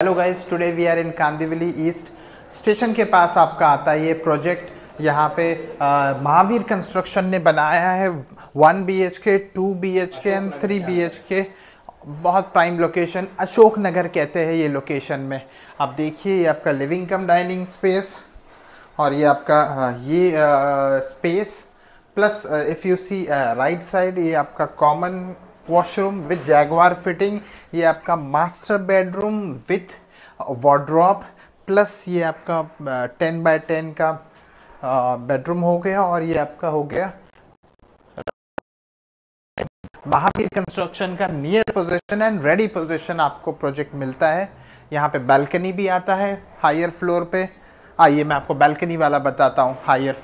Hello guys today we are in Kandivali east station के पास आपका आता है ये प्रोजेक्ट यहाँ पे महावीर कंस्ट्रक्शन ने बनाया है. One B H K two B H K and three B H K बहुत प्राइम लोकेशन अशोक नगर कहते हैं ये लोकेशन में. आप देखिए ये आपका लिविंग कम डाइनिंग स्पेस और ये आपका ये space plus if you see right side ये आपका common washroom with Jaquar fitting ये आपका master bedroom with wardrobe plus ये आपका टेन बाय टेन का बेडरूम हो गया और ये आपका हो गया। महावीर कंस्ट्रक्शन का near position and ready position आपको प्रोजेक्ट मिलता है। यहाँ पे बालकनी भी आता है हायर फ्लोर पे। आइए मैं आपको बालकनी वाला बताता हूँ हायर